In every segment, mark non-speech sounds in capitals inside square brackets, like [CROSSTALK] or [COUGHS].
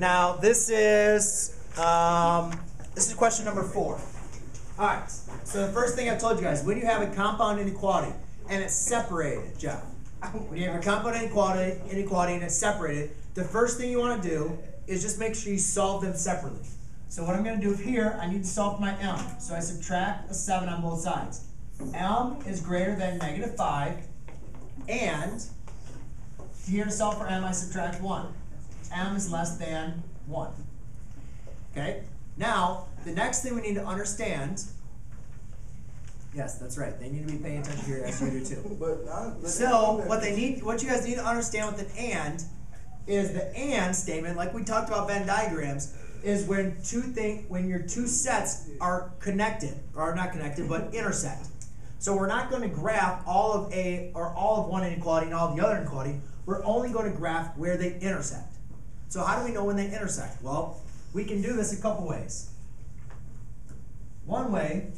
Now this is um, this is question number four. All right. So the first thing I told you guys, when you have a compound inequality and it's separated, Jeff. When you have a compound inequality, inequality and it's separated, the first thing you want to do is just make sure you solve them separately. So what I'm going to do here, I need to solve my m. So I subtract a 7 on both sides. m is greater than negative 5, and here to solve for m, I subtract 1. M is less than 1. Okay? Now, the next thing we need to understand, yes, that's right. They need to be paying attention here as you do too. [LAUGHS] But but So what they need, what you guys need to understand with an and is the and statement, like we talked about Venn diagrams, is when two thing, when your two sets are connected, or not connected, but [LAUGHS] intersect. So we're not going to graph all of a or all of one inequality and all of the other inequality. We're only going to graph where they intersect. So how do we know when they intersect? Well, we can do this a couple ways. One way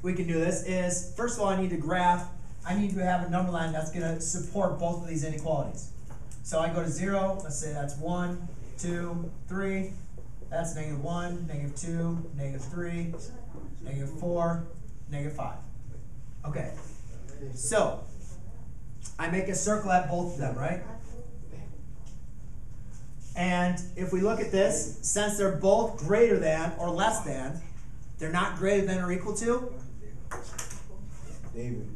we can do this is, first of all, I need to graph, I need to have a number line that's going to support both of these inequalities. So I go to 0, let's say that's 1, 2, 3, that's negative 1, negative 2, negative 3, negative 4, negative 5. Okay, so I make a circle at both of them, right? And if we look at this, since they're both greater than or less than, they're not greater than or equal to, David.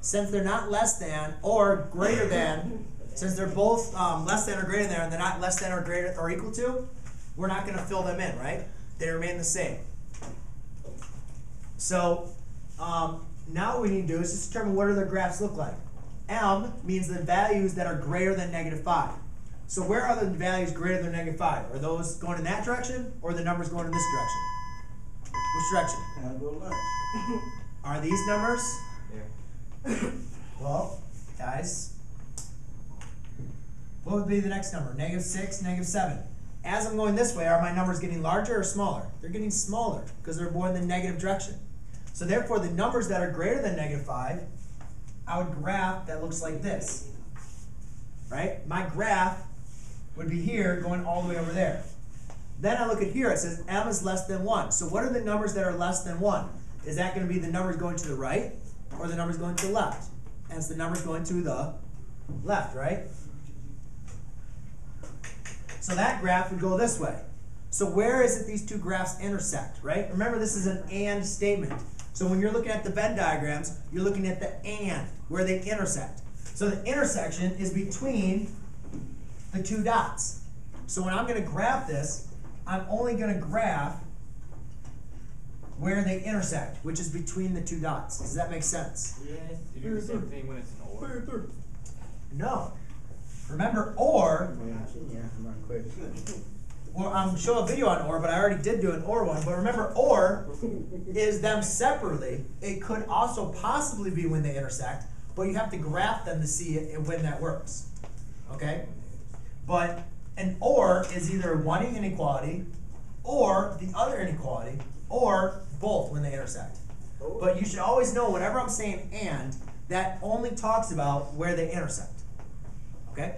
since they're not less than or greater than, since they're both um, less than or greater than, and they're not less than or greater or equal to, we're not going to fill them in, right? They remain the same. So um, now what we need to do is just determine what do their graphs look like. M means the values that are greater than negative 5. So where are the values greater than negative 5? Are those going in that direction or the numbers going in this direction? Which direction? Time to go to lunch. [LAUGHS] Are these numbers? Yeah. [COUGHS] Well, guys, what would be the next number? Negative 6, negative 7. As I'm going this way, are my numbers getting larger or smaller? They're getting smaller because they're more in the negative direction. So therefore, the numbers that are greater than negative 5, I would graph that looks like this. Right? My graph would be here going all the way over there. Then I look at here, it says m is less than 1. So what are the numbers that are less than 1? Is that going to be the numbers going to the right or the numbers going to the left? And it's the numbers going to the left, right? So that graph would go this way. So where is it these two graphs intersect, right? Remember this is an and statement. So when you're looking at the Venn diagrams, you're looking at the and, where they intersect. So the intersection is between the two dots. So when I'm going to graph this, I'm only going to graph where they intersect, which is between the two dots. Does that make sense? Yes. You do the same thing when it's an or. No. Remember, or, Yeah, my question well, I'm show a video on or, but I already did do an or one. But remember, or is them separately. It could also possibly be when they intersect, but you have to graph them to see it, when that works. Okay? But an or is either one inequality or the other inequality or both when they intersect. But you should always know whenever I'm saying and, that only talks about where they intersect. Okay?